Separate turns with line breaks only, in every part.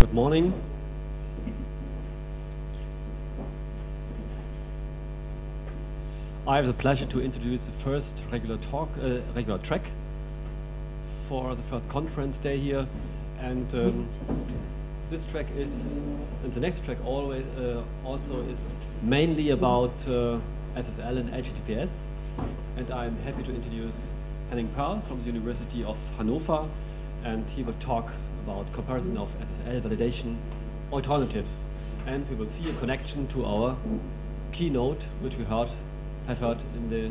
Good morning. I have the pleasure to introduce the first regular talk, uh, regular track for the first conference day here. And um, this track is, and the next track always uh, also is mainly about uh, SSL and HTTPS. And I'm happy to introduce Henning Perl from the University of Hanover. And he will talk about comparison of SSL validation alternatives. And we will see a connection to our keynote, which we heard have heard in the,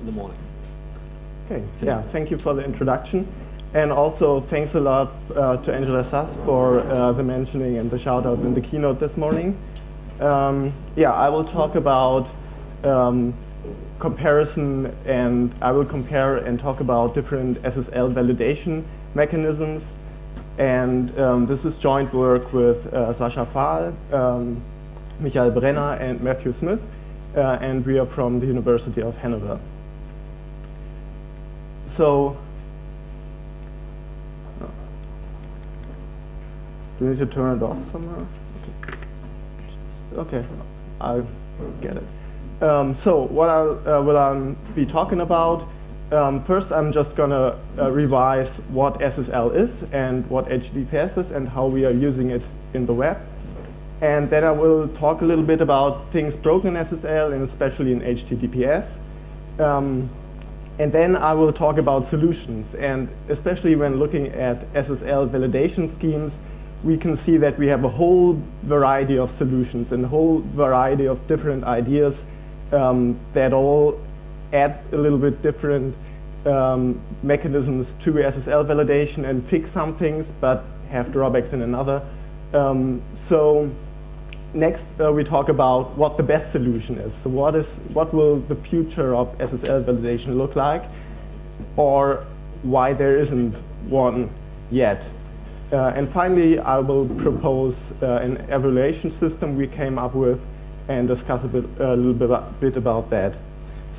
in the morning.
Okay, yeah, thank you for the introduction. And also thanks a lot uh, to Angela Sasse for uh, the mentioning and the shout out in the keynote this morning. Um, yeah, I will talk about um, comparison and I will compare and talk about different SSL validation mechanisms. And um, this is joint work with uh, Sascha Fahl, um, Michael Brenner, and Matthew Smith uh, and we are from the University of Hanover. So, do you need to turn it off somewhere? Okay, okay I get it. Um, so what I uh, will I be talking about? Um, first, I'm just going to uh, revise what SSL is and what HTTPS is and how we are using it in the web. And then I will talk a little bit about things broken in SSL and especially in HTTPS. Um, and then I will talk about solutions. And especially when looking at SSL validation schemes, we can see that we have a whole variety of solutions and a whole variety of different ideas um, that all add a little bit different um, mechanisms to SSL validation and fix some things, but have drawbacks in another. Um, so next, uh, we talk about what the best solution is. So what is what will the future of SSL validation look like, or why there isn't one yet. Uh, and finally, I will propose uh, an evaluation system we came up with and discuss a, bit, a little bit, bit, about that.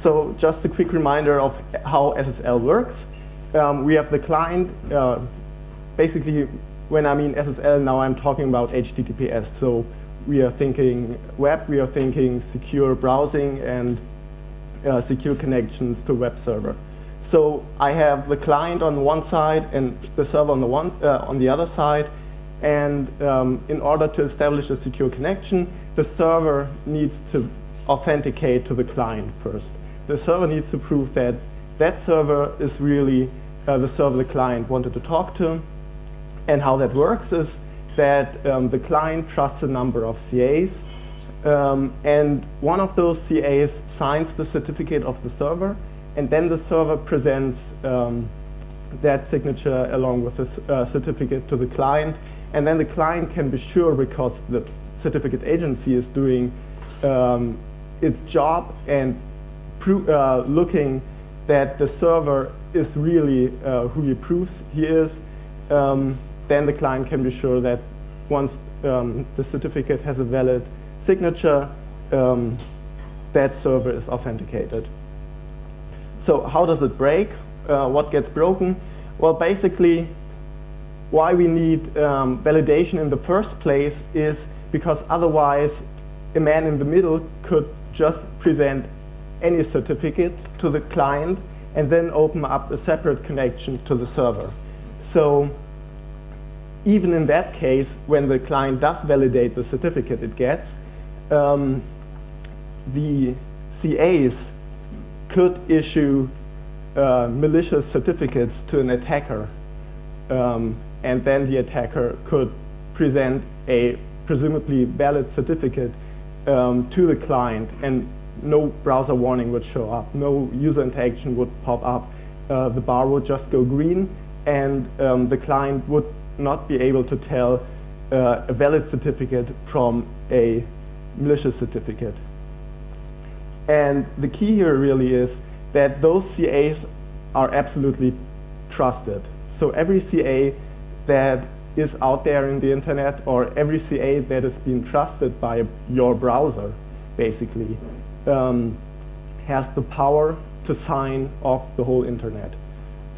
So just a quick reminder of how SSL works. Um, we have the client. Uh, basically, when I mean SSL, now I'm talking about HTTPS. So we are thinking web, we are thinking secure browsing and uh, secure connections to web server. So I have the client on one side and the server on the one uh, on the other side. And um, in order to establish a secure connection, the server needs to authenticate to the client first. The server needs to prove that that server is really uh, the server the client wanted to talk to. And how that works is that um, the client trusts a number of CAs, um, and one of those CAs signs the certificate of the server, and then the server presents um, that signature along with the uh, certificate to the client, and then the client can be sure because the certificate agency is doing um, its job and uh, looking that the server is really uh, who he proves he is, um, then the client can be sure that once um, the certificate has a valid signature, um, that server is authenticated. So how does it break? Uh, what gets broken? Well, basically, why we need um, validation in the first place is because otherwise a man in the middle could just present any certificate to the client and then open up a separate connection to the server. So even in that case, when the client does validate the certificate it gets, um, the CAs could issue uh, malicious certificates to an attacker. Um, and then the attacker could present a presumably valid certificate um, to the client and no browser warning would show up, no user interaction would pop up. Uh, the bar would just go green and um, the client would not be able to tell uh, a valid certificate from a malicious certificate. And the key here really is that those CAs are absolutely trusted. So every CA that is out there in the internet or every CA that is being trusted by your browser, basically, um, has the power to sign off the whole internet.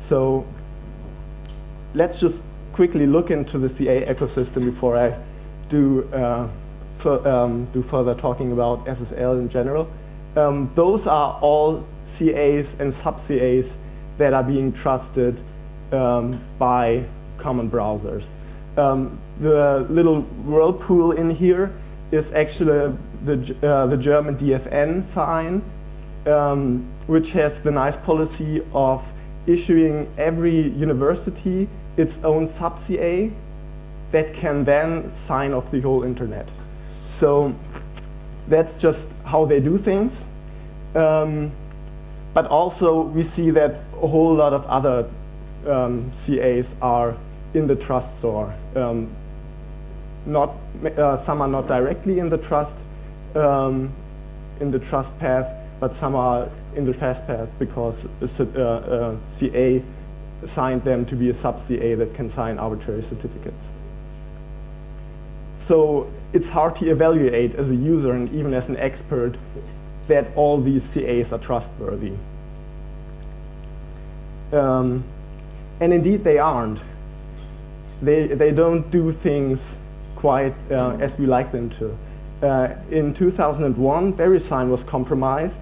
So let's just quickly look into the CA ecosystem before I do, uh, um, do further talking about SSL in general. Um, those are all CAs and sub-CAs that are being trusted um, by common browsers. Um, the little whirlpool in here is actually the, uh, the German DFN fine, um, which has the nice policy of issuing every university its own sub-CA that can then sign off the whole internet. So that's just how they do things. Um, but also we see that a whole lot of other um, CAs are in the trust store. Um, not, uh, some are not directly in the trust, um, in the trust path, but some are in the trust path because uh, uh, CA assigned them to be a sub-CA that can sign arbitrary certificates. So it's hard to evaluate as a user and even as an expert that all these CAs are trustworthy. Um, and indeed they aren't. They, they don't do things quite uh, as we like them to. Uh, in 2001, VeriSign was compromised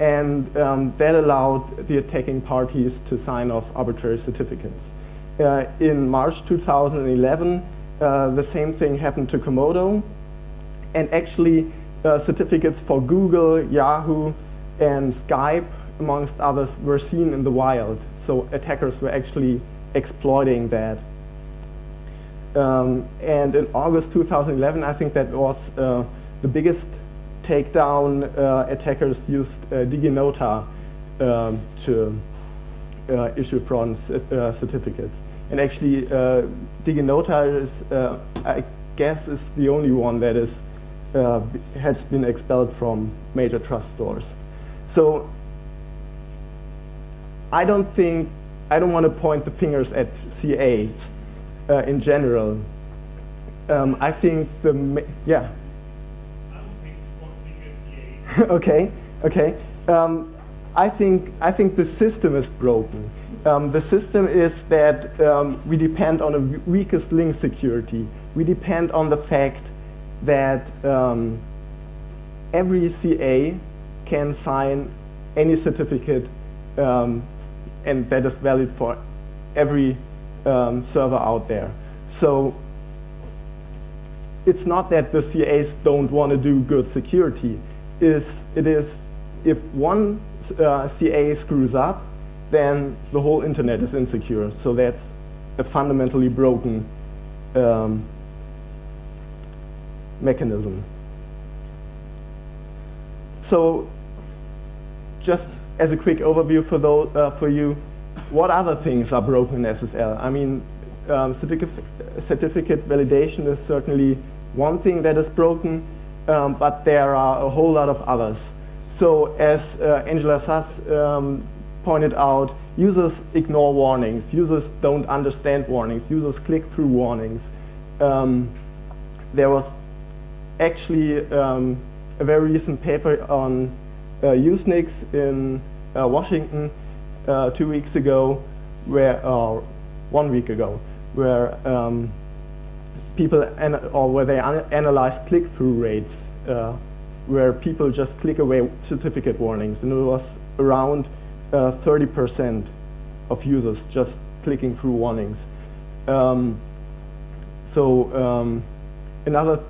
and um, that allowed the attacking parties to sign off arbitrary certificates. Uh, in March 2011, uh, the same thing happened to Comodo, and actually uh, certificates for Google, Yahoo, and Skype, amongst others, were seen in the wild. So attackers were actually exploiting that. Um, and in August 2011, I think that was uh, the biggest takedown uh, attackers used uh, DigiNotar um, to uh, issue fraud certificates. And actually, DigiNotar is, I guess, is the only one that is has been expelled from major trust stores. So I don't think, I don't want to point the fingers at CAs uh, in general. Um, I think the, yeah. okay, okay. Um, I think I think the system is broken. Um, the system is that um, we depend on a weakest link security. We depend on the fact that um, every CA can sign any certificate um, and that is valid for every um, server out there. So it's not that the CAs don't want to do good security is it is if one uh, CA screws up, then the whole internet is insecure. So that's a fundamentally broken um, mechanism. So just as a quick overview for, those, uh, for you, what other things are broken in SSL? I mean, um, certificate, certificate validation is certainly one thing that is broken um, but there are a whole lot of others. So as uh, Angela Sasse um, pointed out, users ignore warnings, users don't understand warnings, users click through warnings. Um, there was actually um, a very recent paper on uh, Usenix in uh, Washington uh, two weeks ago, where, or one week ago, where um, people or where they analyzed click-through rates, uh, where people just click away certificate warnings, and it was around 30% uh, of users just clicking through warnings. Um, so um, another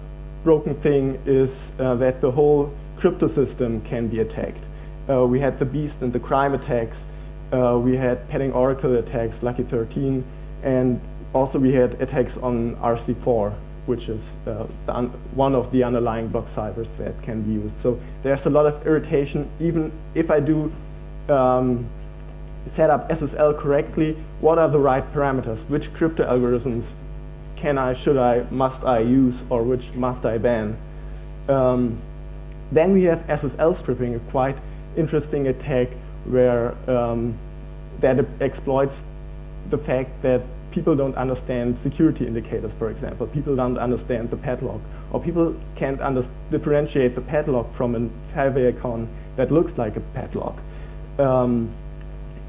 broken thing is uh, that the whole crypto system can be attacked. Uh, we had the Beast and the Crime attacks. Uh, we had Padding Oracle attacks, Lucky 13, and also we had attacks on RC4, which is uh, one of the underlying block ciphers that can be used. So there's a lot of irritation, even if I do um, set up SSL correctly, what are the right parameters? Which crypto algorithms can I, should I, must I use, or which must I ban? Um, then we have SSL stripping, a quite interesting attack where um, that exploits the fact that people don't understand security indicators, for example. People don't understand the padlock. Or people can't differentiate the padlock from a favicon that looks like a padlock. Um,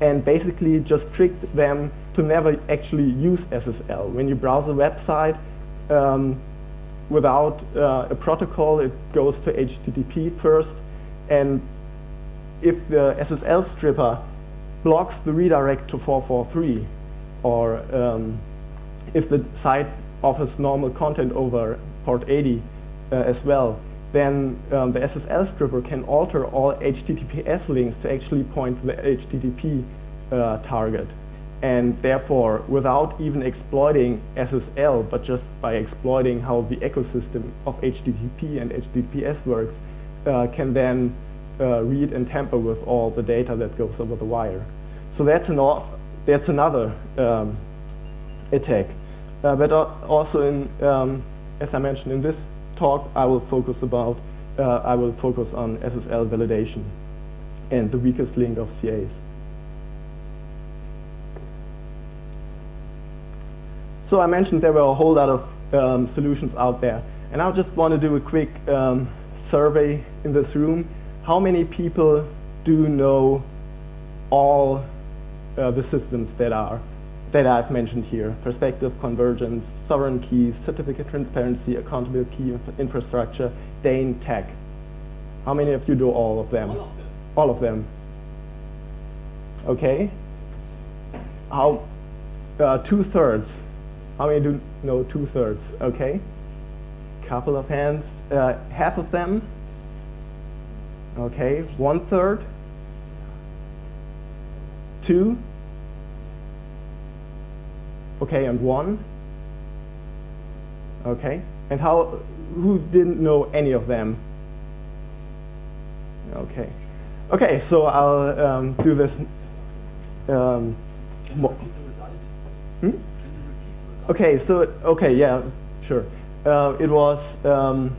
and basically just tricked them to never actually use SSL. When you browse a website um, without uh, a protocol, it goes to HTTP first, and if the SSL stripper blocks the redirect to 443, or um, if the site offers normal content over port 80 uh, as well, then um, the SSL stripper can alter all HTTPS links to actually point to the HTTP uh, target. And therefore, without even exploiting SSL, but just by exploiting how the ecosystem of HTTP and HTTPS works, uh, can then uh, read and tamper with all the data that goes over the wire. So that's, an that's another um, attack. Uh, but also, in, um, as I mentioned in this talk, I will focus about uh, I will focus on SSL validation and the weakest link of CAs. So I mentioned there were a whole lot of um, solutions out there, and I just want to do a quick um, survey in this room. How many people do know all uh, the systems that are that I've mentioned here, perspective, convergence, sovereign keys, certificate transparency, accountable key inf infrastructure, DANE, TACK. How many of you do all of them?
All of them.
All of them. Okay. How, uh, two thirds. How many do know two thirds? Okay. Couple of hands. Uh, half of them. Okay. One third. Two. Okay, and one. Okay, and how, who didn't know any of them? Okay. Okay, so I'll um, do this. Um,
Can you repeat the result?
hmm?
Can you repeat the result?
Okay, so, okay, yeah, sure. Uh, it was um,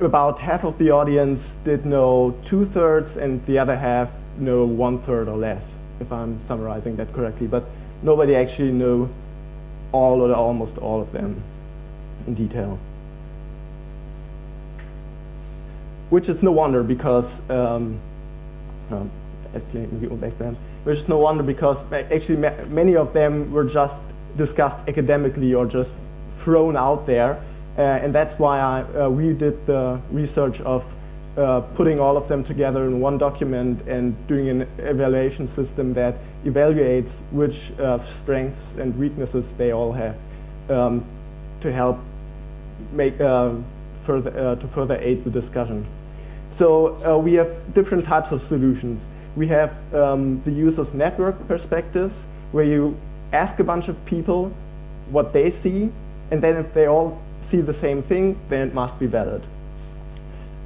about half of the audience did know two thirds, and the other half know one third or less, if I'm summarizing that correctly. But nobody actually knew all or almost all of them in detail. Which is no wonder because, um, um, back then, which is no wonder because actually ma many of them were just discussed academically or just thrown out there. Uh, and that's why I, uh, we did the research of uh, putting all of them together in one document and doing an evaluation system that evaluates which strengths and weaknesses they all have um, to help make further to further aid the discussion. So we have different types of solutions. We have um, the use of network perspectives, where you ask a bunch of people what they see, and then if they all see the same thing, then it must be valid.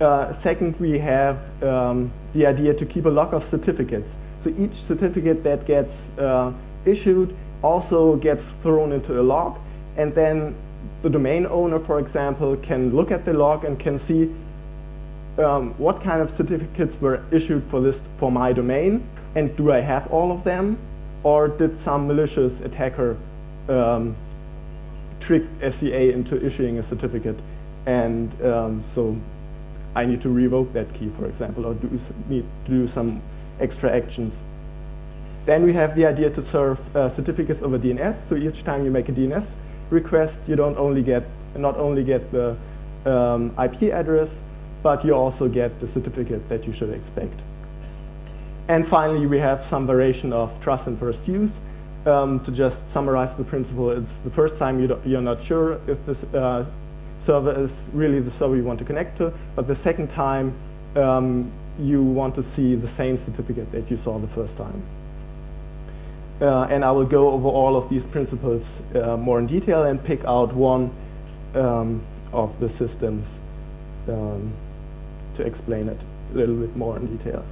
Uh, second, we have um, the idea to keep a log of certificates. So each certificate that gets uh, issued also gets thrown into a log, and then the domain owner, for example, can look at the log and can see um, what kind of certificates were issued for this for my domain, and do I have all of them, or did some malicious attacker um, trick SCA into issuing a certificate, and um, so I need to revoke that key, for example, or do need to do some extra actions. Then we have the idea to serve uh, certificates over DNS. So each time you make a DNS request, you don't only get not only get the um, IP address, but you also get the certificate that you should expect. And finally, we have some variation of trust and first use. Um, to just summarize the principle, it's the first time you you're not sure if this uh, server is really the server you want to connect to, but the second time um, you want to see the same certificate that you saw the first time. Uh, and I will go over all of these principles uh, more in detail and pick out one um, of the systems um, to explain it a little bit more in detail.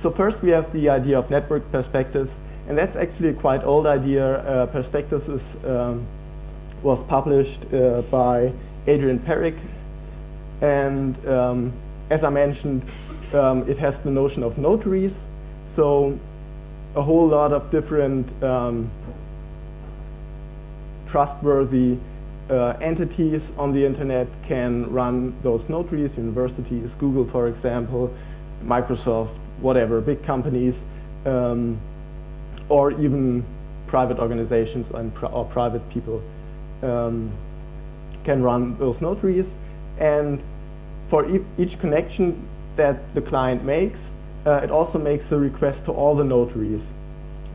So first we have the idea of network perspectives, and that's actually a quite old idea. Uh, perspectives is, um, was published uh, by Adrian Perrig, and um, as I mentioned, um, it has the notion of notaries. So a whole lot of different um, trustworthy uh, entities on the internet can run those notaries, universities, Google, for example, Microsoft, whatever, big companies, um, or even private organizations and pri or private people um, can run those notaries. And for e each connection that the client makes, uh, it also makes a request to all the notaries.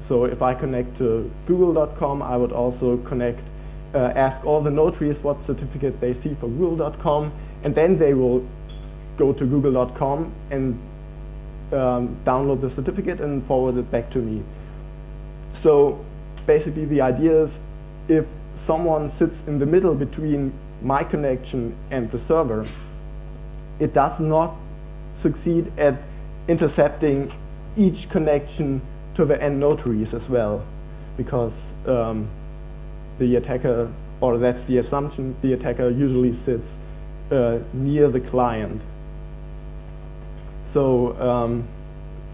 So if I connect to google.com, I would also connect, uh, ask all the notaries what certificate they see for google.com, and then they will go to google.com and um, download the certificate and forward it back to me. So basically the idea is if someone sits in the middle between my connection and the server, it does not succeed at intercepting each connection to the end notaries as well, because um, the attacker, or that's the assumption, the attacker usually sits uh, near the client. So um,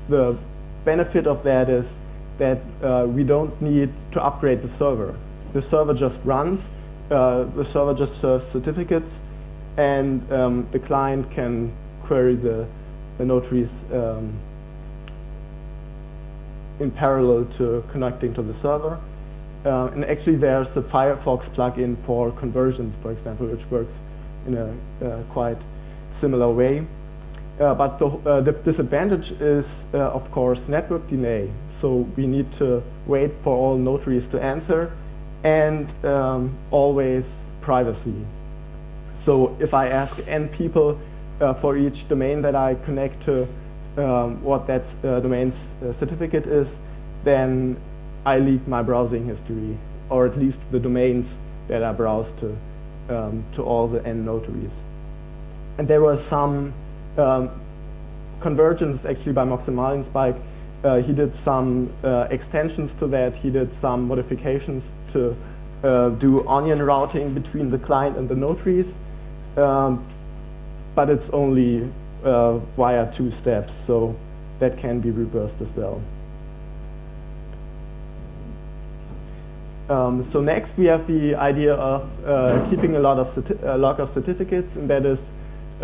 the benefit of that is that uh, we don't need to upgrade the server. The server just runs, uh, the server just serves certificates, and um, the client can query the, the notaries um, in parallel to connecting to the server. Uh, and actually there's a Firefox plugin for Convergence, for example, which works in a uh, quite similar way. Uh, but the, uh, the, disadvantage is, of course, network delay. So we need to wait for all notaries to answer and um, always privacy. So if I ask n people uh, for each domain that I connect to um, what that uh, domain's uh, certificate is, then I leak my browsing history, or at least the domains that I browse to, um, to all the n notaries. And there were some um, convergence actually by Moxie Uh, he did some uh, extensions to that. He did some modifications to uh, do onion routing between the client and the notaries. Um, but it's only uh, via two steps, so that can be reversed as well. Um, so next we have the idea of uh, keeping a lot of a log of certificates, and that is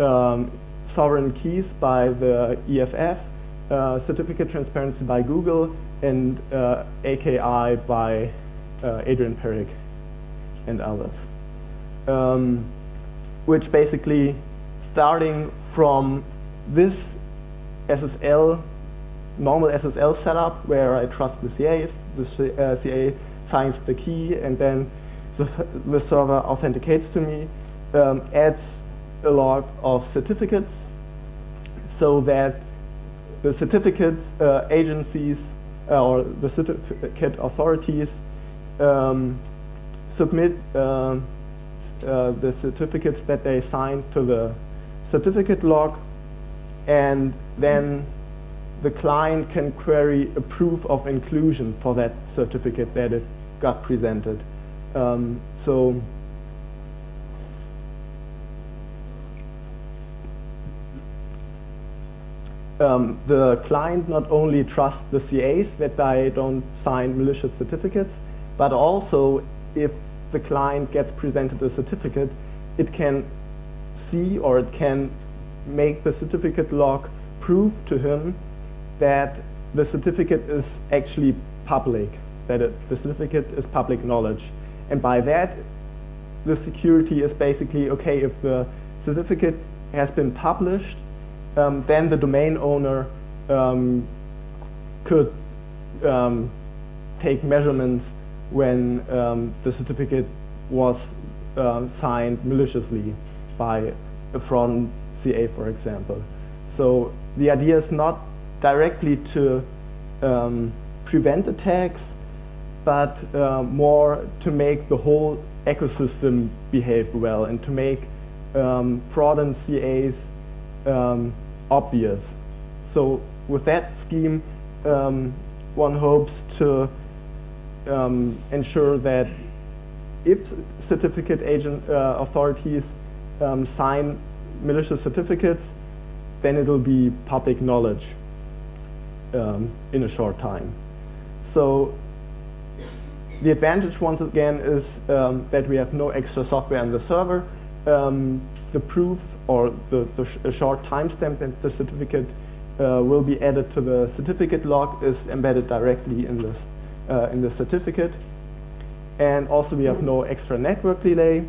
um, sovereign keys by the EFF, uh, certificate transparency by Google, and uh, AKI by uh, Adrian Perrig and others. Um, which basically, starting from this SSL, normal SSL setup, where I trust the CAs, the uh, CA signs the key, and then the, the server authenticates to me, um, adds a lot of certificates so that the certificate uh, agencies uh, or the certificate authorities um, submit uh, uh, the certificates that they signed to the certificate log and then the client can query a proof of inclusion for that certificate that it got presented. Um, so um, the client not only trusts the CAs that they don't sign malicious certificates, but also if the client gets presented a certificate, it can see or it can make the certificate log prove to him that the certificate is actually public, that it, the certificate is public knowledge. And by that, the security is basically, okay, if the certificate has been published, um, then the domain owner um, could um, take measurements when um, the certificate was uh, signed maliciously by a fraud CA, for example. So the idea is not directly to um, prevent attacks, but uh, more to make the whole ecosystem behave well and to make um, fraud and CAs um, obvious. So with that scheme, um, one hopes to um, ensure that if certificate agent uh, authorities um, sign malicious certificates, then it will be public knowledge um, in a short time. So the advantage, once again, is um, that we have no extra software on the server. Um, the proof or the, the sh short timestamp that the certificate uh, will be added to the certificate log is embedded directly in this uh, in the certificate. And also we have no extra network delay.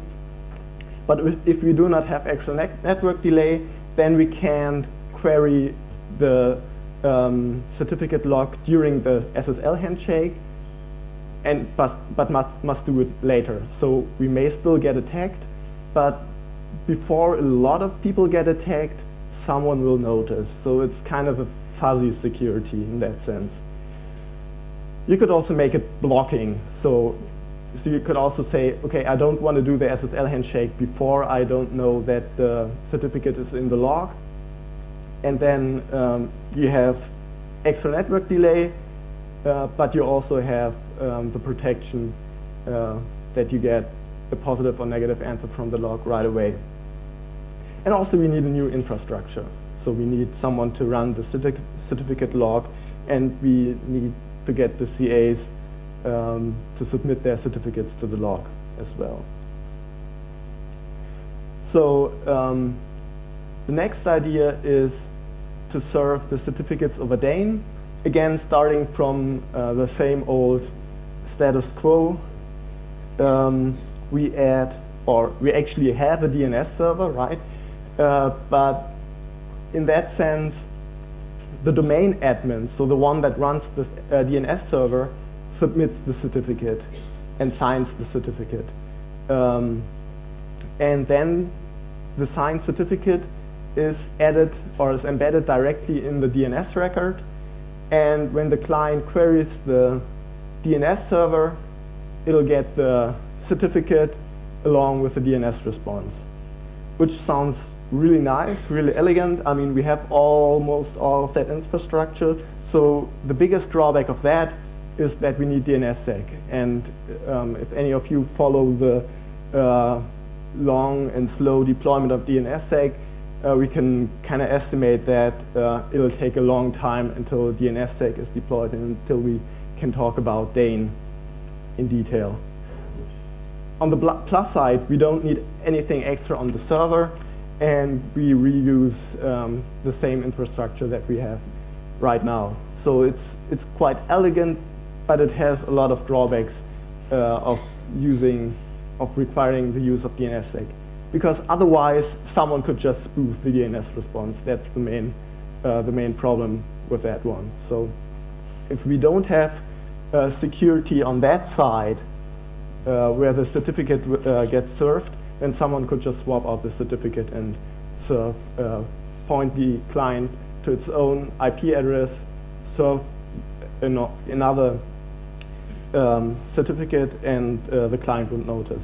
But if we do not have extra network delay, then we can't query the um, certificate log during the SSL handshake, and but, but must, must do it later. So we may still get attacked, but before a lot of people get attacked, someone will notice. So it's kind of a fuzzy security in that sense. You could also make it blocking. So, so you could also say, okay, I don't want to do the SSL handshake before I don't know that the certificate is in the log. And then um, you have extra network delay, uh, but you also have um, the protection uh, that you get a positive or negative answer from the log right away. And also we need a new infrastructure. So we need someone to run the certi certificate log and we need to get the CAs um, to submit their certificates to the log as well. So um, the next idea is to serve the certificates over DANE, again starting from uh, the same old status quo. Um, we add, or we actually have a DNS server, right? Uh, but in that sense, the domain admin, so the one that runs the uh, DNS server, submits the certificate and signs the certificate. Um, and then the signed certificate is added or is embedded directly in the DNS record. And when the client queries the DNS server, it'll get the certificate along with the DNS response, which sounds really nice, really elegant. I mean, we have almost all of that infrastructure. So the biggest drawback of that is that we need DNSSEC. And um, if any of you follow the uh, long and slow deployment of DNSSEC, uh, we can kind of estimate that uh, it'll take a long time until DNSSEC is deployed and until we can talk about DANE in detail. On the plus side, we don't need anything extra on the server and we reuse um, the same infrastructure that we have right now. So it's, it's quite elegant, but it has a lot of drawbacks uh, of using, of requiring the use of DNSSEC. Because otherwise, someone could just spoof the DNS response. That's the main, uh, the main problem with that one. So if we don't have uh, security on that side, uh, where the certificate uh, gets served, then someone could just swap out the certificate and serve, uh, point the client to its own IP address, serve another um, certificate, and uh, the client would notice.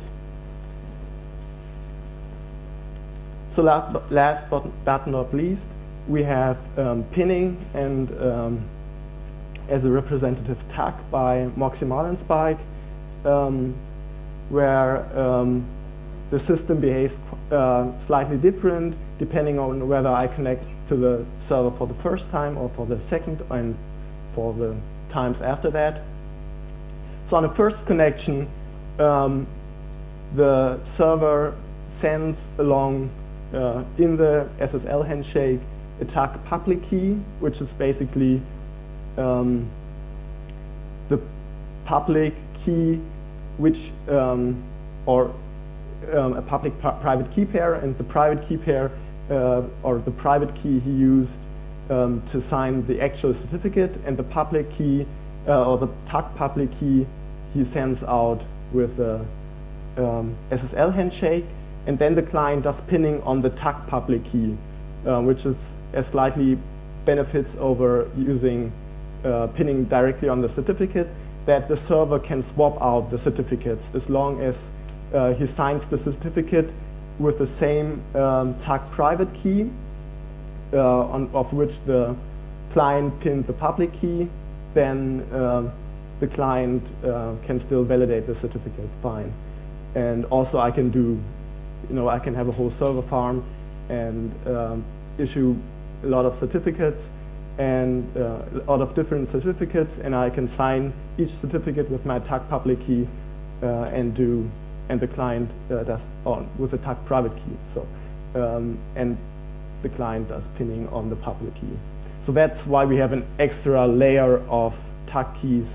So last, last but, but not least, we have um, pinning and um, as a representative TACK by Moxie Marlinspike, um, where um, the system behaves uh, slightly different depending on whether I connect to the server for the first time or for the second and for the times after that. So on the first connection, um, the server sends along uh, in the SSL handshake a public key, which is basically um, the public key which um, or um, a public-private key pair, and the private key pair, uh, or the private key he used um, to sign the actual certificate, and the public key, uh, or the TACK public key, he sends out with the um, SSL handshake, and then the client does pinning on the TACK public key, uh, which is a slightly benefits over using uh, pinning directly on the certificate, that the server can swap out the certificates as long as uh, he signs the certificate with the same um, TACK private key uh, on, of which the client pinned the public key, then um, the client uh, can still validate the certificate fine. And also I can do, you know, I can have a whole server farm and um, issue a lot of certificates and uh, a lot of different certificates and I can sign each certificate with my TACK public key uh, and do and the client uh, does on with a TACK private key. So um, and the client does pinning on the public key. So that's why we have an extra layer of TACK keys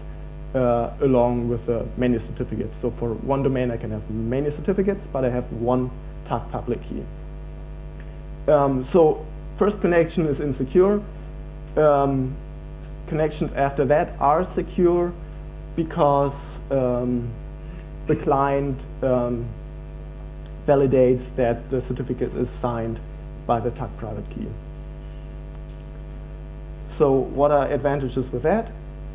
uh, along with the many certificates. So for one domain, I can have many certificates, but I have one TACK public key. Um, so first connection is insecure. Um, connections after that are secure because um, the client um, validates that the certificate is signed by the TACK private key. So what are advantages with that?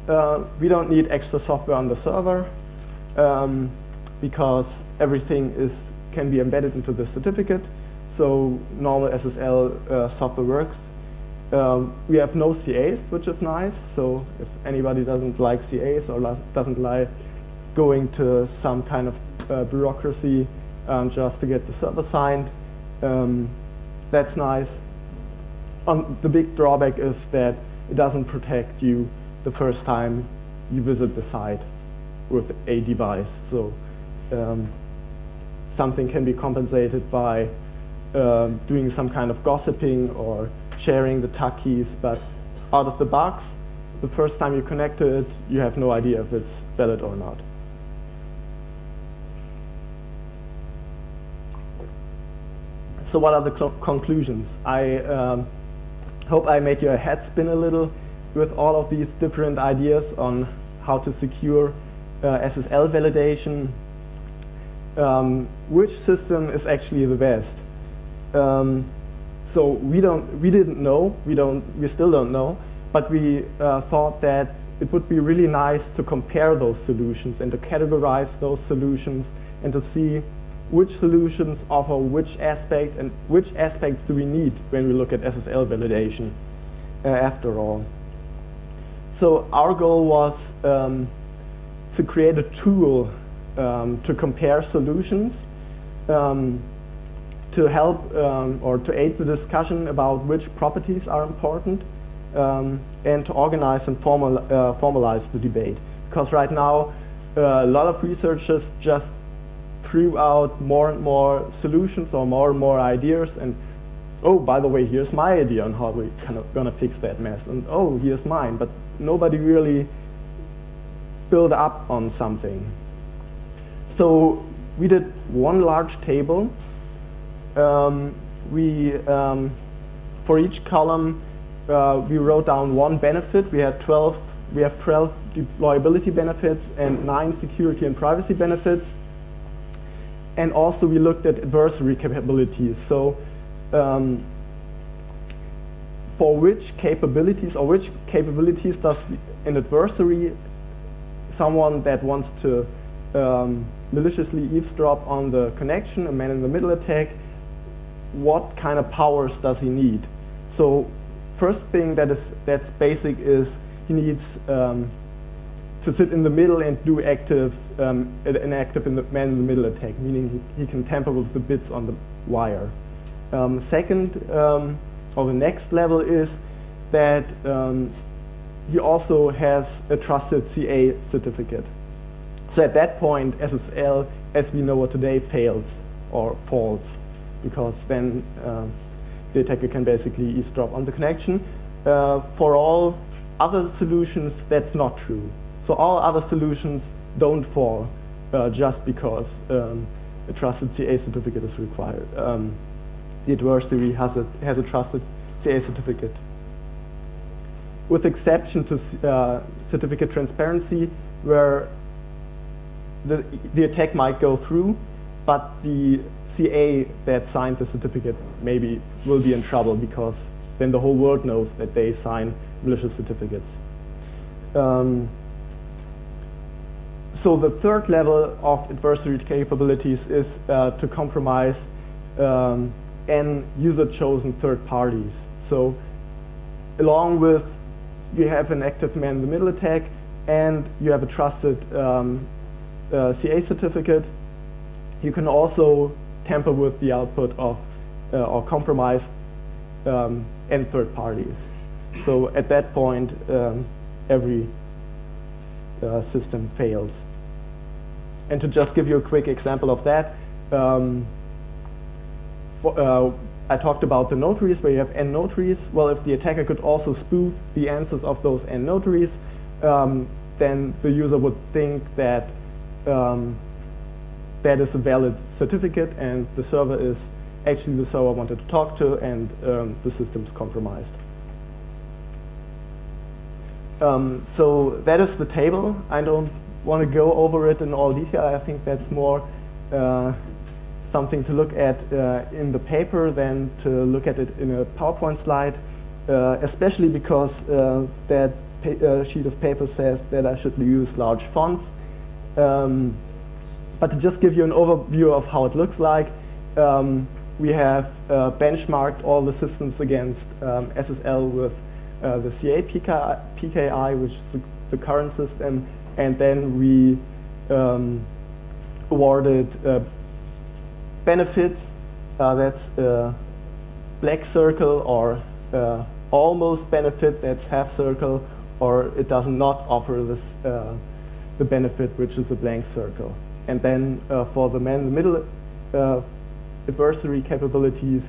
Uh, we don't need extra software on the server um, because everything is can be embedded into the certificate. So normal SSL uh, software works. Um, we have no CAs, which is nice. So if anybody doesn't like CAs or doesn't like going to some kind of uh, bureaucracy um, just to get the server signed, um, that's nice. Um, the big drawback is that it doesn't protect you the first time you visit the site with a device. So um, something can be compensated by um, doing some kind of gossiping or sharing the TACK keys, but out of the box, the first time you connect to it, you have no idea if it's valid or not. So what are the conclusions? I um, hope I made your head spin a little with all of these different ideas on how to secure uh, SSL validation, um, which system is actually the best. Um, so we don't, we didn't know, we don't, we still don't know, but we uh, thought that it would be really nice to compare those solutions and to categorize those solutions and to see which solutions offer which aspect and which aspects do we need when we look at SSL validation uh, after all. So our goal was um, to create a tool um, to compare solutions, um, to help um, or to aid the discussion about which properties are important, um, and to organize and formal, uh, formalize the debate. Because right now, uh, a lot of researchers just threw out more and more solutions or more and more ideas. And oh by the way here's my idea on how we're kind of gonna fix that mess. And oh here's mine. But nobody really build up on something. So we did one large table. Um, we um, for each column uh, we wrote down one benefit. We had 12 we have 12 deployability benefits and nine security and privacy benefits and also we looked at adversary capabilities. So um, for which capabilities or which capabilities does an adversary, someone that wants to um, maliciously eavesdrop on the connection, a man-in-the-middle attack, what kind of powers does he need? So first thing that is that's basic is he needs um, to sit in the middle and do active, um, an active in the man in the middle attack, meaning he, he can tamper with the bits on the wire. Um, second, um, or the next level is that um, he also has a trusted CA certificate. So at that point, SSL, as we know it today, fails or falls, because then uh, the attacker can basically eavesdrop on the connection. Uh, for all other solutions, that's not true. So all other solutions don't fall uh, just because um, a trusted CA certificate is required. Um, the adversary has a, has a trusted CA certificate. With exception to uh, certificate transparency, where the, the attack might go through, but the CA that signed the certificate maybe will be in trouble because then the whole world knows that they sign malicious certificates. Um, so the third level of adversary capabilities is uh, to compromise um, n user-chosen third parties. So along with you have an active man-in-the-middle attack and you have a trusted um, uh, CA certificate, you can also tamper with the output of uh, or compromise um, n third parties. So at that point, um, every uh, system fails. And to just give you a quick example of that, um, for, uh, I talked about the notaries where you have n notaries. Well, if the attacker could also spoof the answers of those n notaries, um, then the user would think that um, that is a valid certificate and the server is actually the server I wanted to talk to and um, the system's compromised. Um, so that is the table. I don't want to go over it in all detail. I think that's more uh, something to look at uh, in the paper than to look at it in a PowerPoint slide, uh, especially because uh, that uh, sheet of paper says that I should use large fonts. Um, but to just give you an overview of how it looks like, um, we have uh, benchmarked all the systems against um, SSL with the CA PKI, PKI, which is the, current system, and then we um, awarded uh, benefits. Uh, that's a black circle or uh, almost benefit, that's half circle, or it does not offer this uh, the benefit, which is a blank circle. And then for the man in the middle adversary capabilities,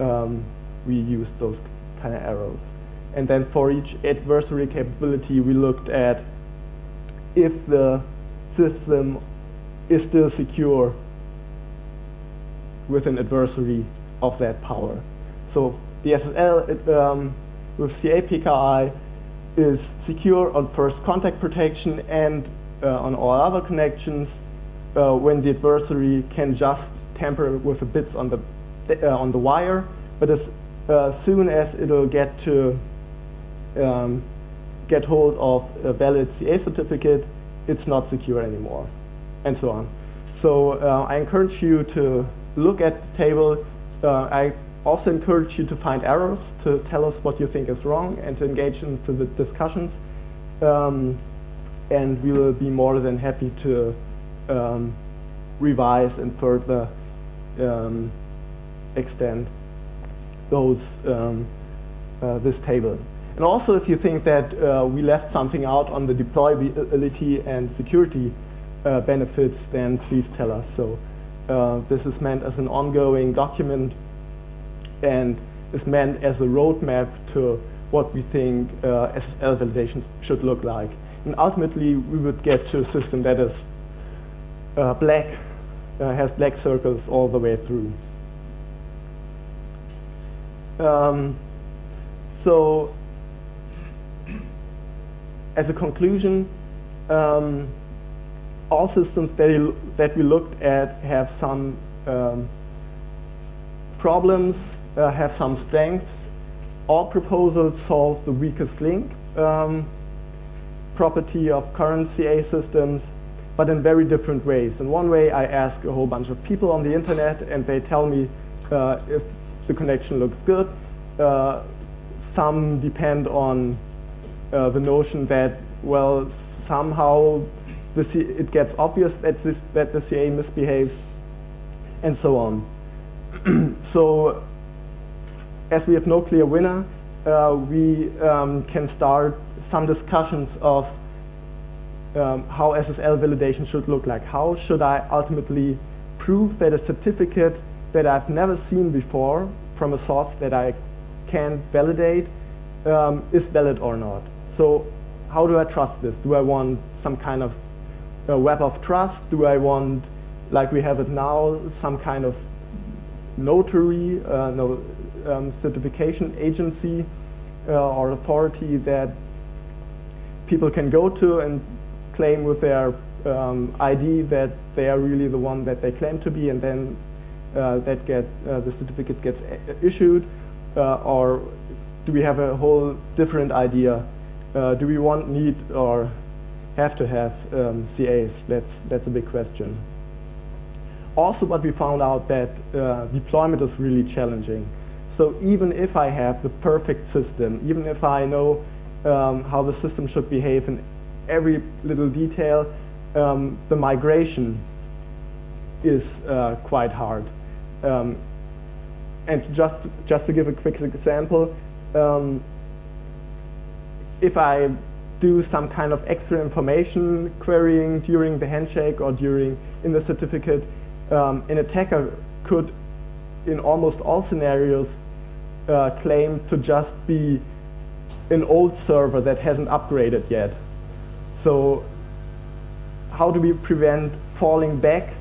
um, we use those kind of arrows. And then for each adversary capability, we looked at if the system is still secure with an adversary of that power. So the SSL um, with CA-PKI is secure on first contact protection and uh, on all other connections uh, when the adversary can just tamper with the bits on the uh, on the wire, but as uh, soon as it'll get to um, get hold of a valid CA certificate, it's not secure anymore, and so on. So uh, I encourage you to look at the table. Uh, I also encourage you to find errors, to tell us what you think is wrong, and to engage into the discussions. Um, and we will be more than happy to um, revise and further um, extend those um, uh, this table. And also, if you think that uh, we left something out on the deployability and security uh, benefits, then please tell us. So uh, this is meant as an ongoing document and is meant as a roadmap to what we think uh, SSL validation should look like. And ultimately, we would get to a system that is uh, black uh, has black circles all the way through. Um, so, as a conclusion, um, all systems that, that we looked at have some um, problems, uh, have some strengths. All proposals solve the weakest link um, property of current CA systems but in very different ways. In one way, I ask a whole bunch of people on the internet, and they tell me uh, if the connection looks good. Uh, some depend on uh, the notion that, well, somehow the C it gets obvious that, this, that the CA misbehaves, and so on. so, as we have no clear winner, uh, we um, can start some discussions of um, how SSL validation should look like. How should I ultimately prove that a certificate that I've never seen before from a source that I can't validate um, is valid or not? So how do I trust this? Do I want some kind of uh, web of trust? Do I want, like we have it now, some kind of notary, uh, no, um, certification agency uh, or authority that people can go to and claim with their um, ID that they are really the one that they claim to be, and then uh, that get uh, the certificate gets issued, uh, or do we have a whole different idea? Uh, do we want, need, or have to have um, CAs? That's that's a big question. Also, what we found out that uh, deployment is really challenging. So even if I have the perfect system, even if I know um, how the system should behave in every little detail, um, the migration is uh, quite hard. Um, and just, just to give a quick example, um, if I do some kind of extra information querying during the handshake or during in the certificate, um, an attacker could, in almost all scenarios, uh, claim to just be an old server that hasn't upgraded yet. So how do we prevent falling back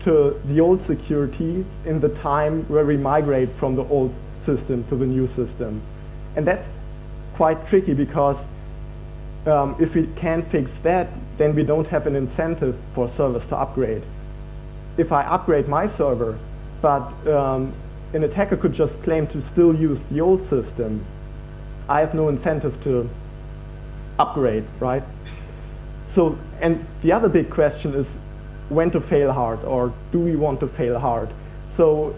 to the old security in the time where we migrate from the old system to the new system? And that's quite tricky because um, if we can't fix that, then we don't have an incentive for servers to upgrade. If I upgrade my server, but um, an attacker could just claim to still use the old system, I have no incentive to upgrade, right? So, and the other big question is when to fail hard, or do we want to fail hard? So,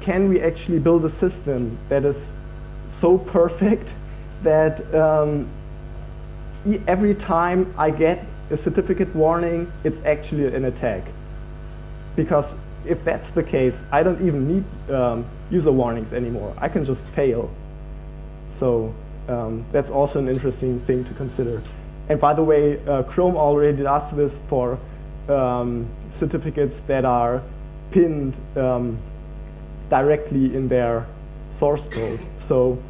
can we actually build a system that is so perfect that um, every time I get a certificate warning, it's actually an attack? Because if that's the case, I don't even need um, user warnings anymore. I can just fail. So um, that's also an interesting thing to consider. And by the way, uh, Chrome already does this for um, certificates that are pinned um, directly in their source code. So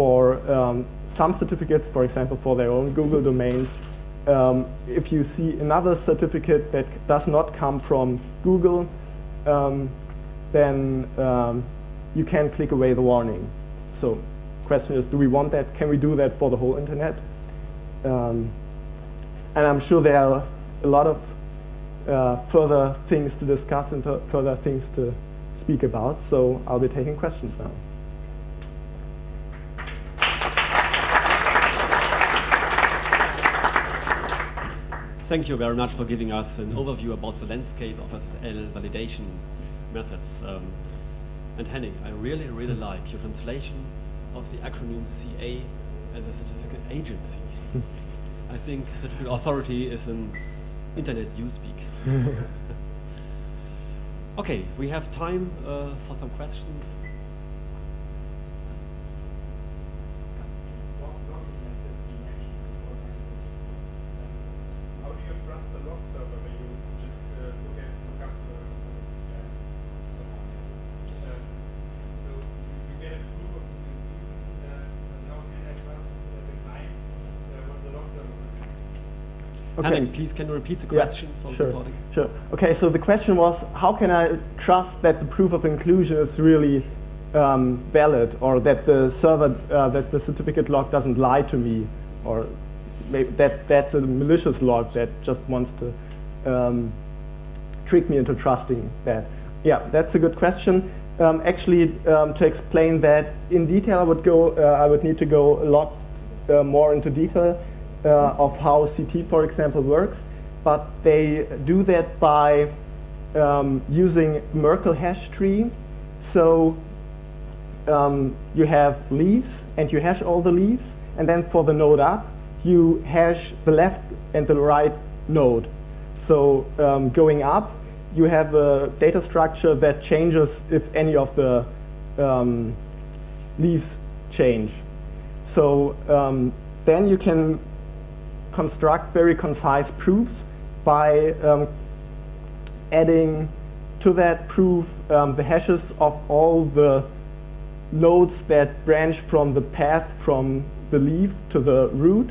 for um, some certificates, for example, for their own Google domains, um, if you see another certificate that does not come from Google, um, then um, you can click away the warning. So question is, do we want that? Can we do that for the whole internet? Um, and I'm sure there are a lot of uh, further things to discuss and further things to speak about. So I'll be taking questions now.
Thank you very much for giving us an overview about the landscape of SSL validation methods. Um, and Henning, I really, really like your translation of the acronym CA as a certificate agency. I think certificate authority is an internet you speak. okay, we have time uh, for some questions. Okay. Henning, please can you repeat the question yeah, from
sure,
recording?
Sure. Okay, so the question was, how can I trust that the proof of inclusion is really um, valid, or that the server, uh, that the certificate log doesn't lie to me, or that that's a malicious log that just wants to um, trick me into trusting that? Yeah, that's a good question. Um, actually, um, to explain that in detail, I would go. Uh, I would need to go a lot uh, more into detail of how CT, for example, works, but they do that by um, using Merkle hash tree. So um, you have leaves, and you hash all the leaves, and then for the node up, you hash the left and the right node. So um, going up, you have a data structure that changes if any of the um, leaves change. So um, then you can construct very concise proofs by um, adding to that proof um, the hashes of all the nodes that branch from the path from the leaf to the root.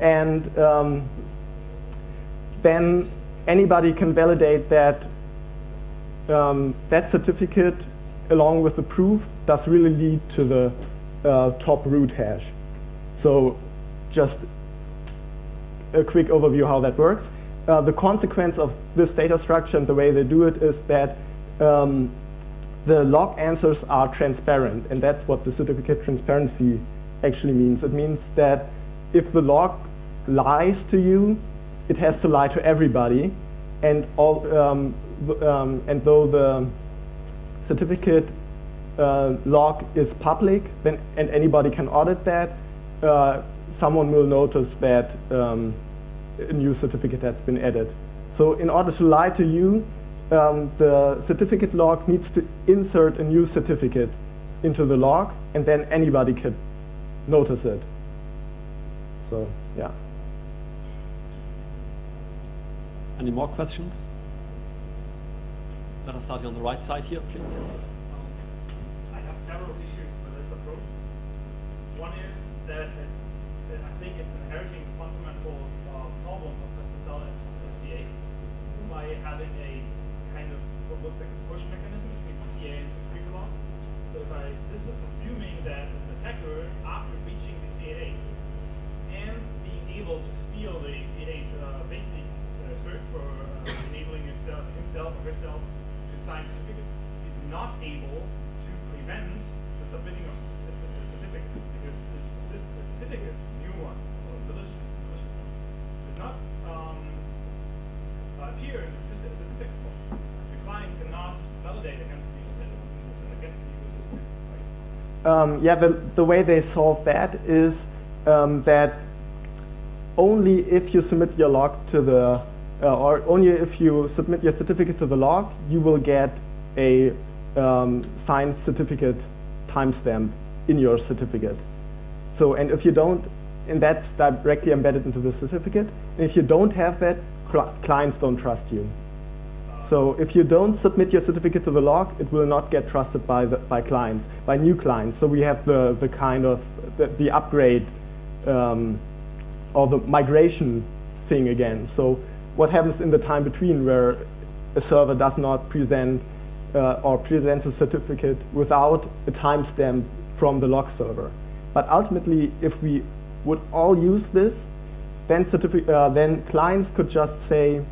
And um, then anybody can validate that um, that certificate along with the proof does really lead to the uh, top root hash. So just a quick overview how that works. Uh, the consequence of this data structure and the way they do it is that um, the log answers are transparent, and that's what the certificate transparency actually means. It means that if the log lies to you, it has to lie to everybody, and all um, um, and though the certificate uh, log is public, then and anybody can audit that. Uh, someone will notice that um, a new certificate has been added. So in order to lie to you, um, the certificate log needs to insert a new certificate into the log, and then anybody could notice it. So, yeah.
Any more questions? Let us start here on the right side here, please.
I have several issues with this approach. One is that it's, I think it's inheriting fundamental uh, problem of SSL CA by having a kind of what looks like a push mechanism between CA and security log. So if I, this is assuming that Um,
yeah, the, the way they solve that is um, that only if you submit your log to the, uh, or only if you submit your certificate to the log, you will get a um, signed certificate timestamp in your certificate. So, and if you don't, and that's directly embedded into the certificate, and if you don't have that, cl clients don't trust you. So if you don't submit your certificate to the log, it will not get trusted by, the, by clients, by new clients. So we have the, the kind of, the, the upgrade um, or the migration thing again. So what happens in the time between where a server does not present uh, or presents a certificate without a timestamp from the log server. But ultimately, if we would all use this, then, uh, then clients could just say,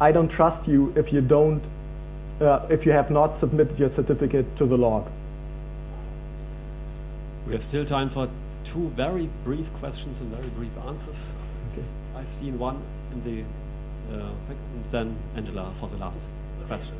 I don't trust you if you don't, uh, if you have not submitted your certificate to the log.
We have still time for two very brief questions and very brief answers.
Okay.
I've seen one in the, uh, and then Angela for the last question.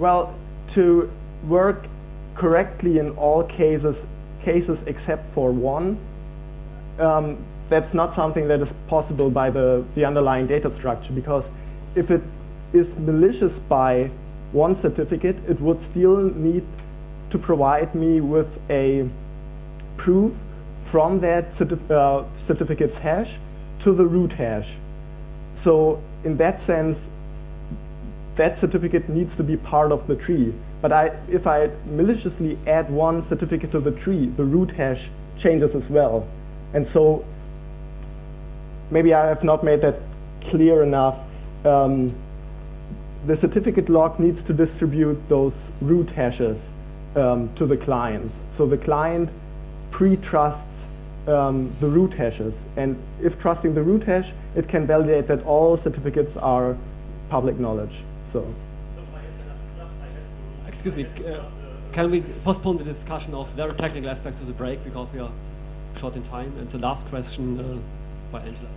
Well, to work correctly in all cases, cases except for one, um, that's not something that is possible by the, the underlying data structure because if it is malicious by one certificate, it would still need to provide me with a proof from that uh, certificate's hash to the root hash. So in that sense, that certificate needs to be part of the tree. But I, if I maliciously add one certificate to the tree, the root hash changes as well. And so maybe I have not made that clear enough. Um, the certificate log needs to distribute those root hashes um, to the clients. So the client pre-trusts um, the root hashes. And if trusting the root hash, it can validate that all certificates are public knowledge. So.
Excuse me, uh, can we postpone the discussion of very technical aspects to the break because we are short in time? And the last question uh, by Angela.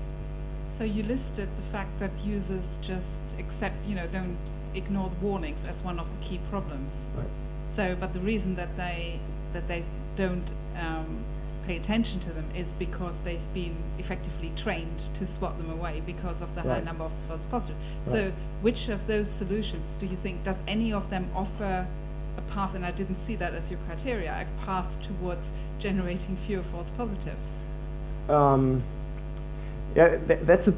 So you listed the fact that users just accept, you know, don't ignore the warnings as one of the key problems.
Right.
So, but the reason that they that they don't um, pay attention to them is because they've been effectively trained to swat them away because of the
right.
high number of false positives.
Right.
So which of those solutions do you think, does any of them offer a path, and I didn't see that as your criteria, a path towards generating fewer false positives?
Um, yeah, th that's a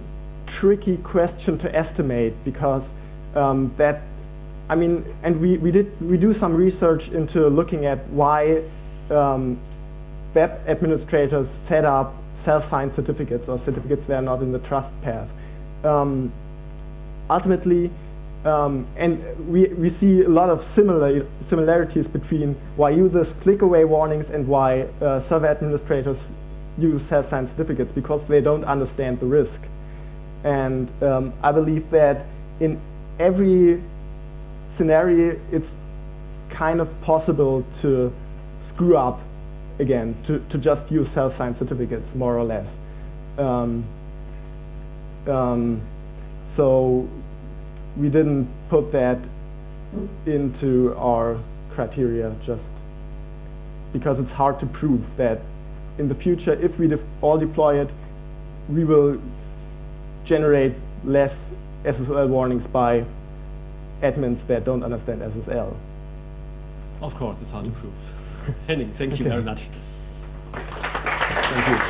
tricky question to estimate because um, that, I mean, and we, we did we do some research into looking at why um, web administrators set up self-signed certificates or certificates that are not in the trust path. Um, ultimately, um, and we, we see a lot of similar, similarities between why users click away warnings and why uh, server administrators use self-signed certificates because they don't understand the risk. And um, I believe that in every scenario, it's kind of possible to screw up again, to, to just use self-signed certificates, more or less. Um, um, so we didn't put that into our criteria just because it's hard to prove that in the future, if we all deploy it, we will generate less SSL warnings by admins that don't understand SSL.
Of course, it's hard to prove. Henning, thank you very much.
Thank you.